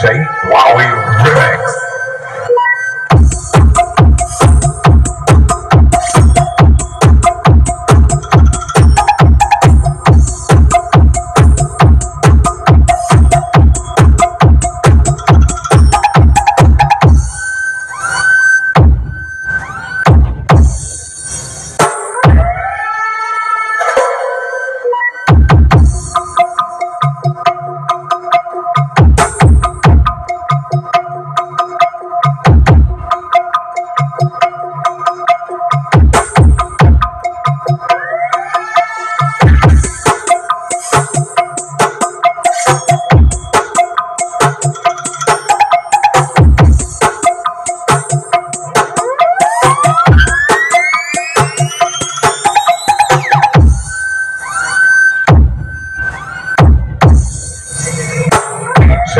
DJ Wowie Remix.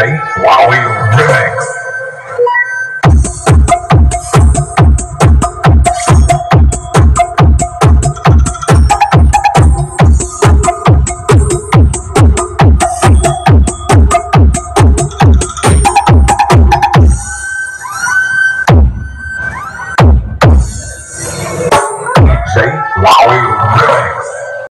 While we Remix.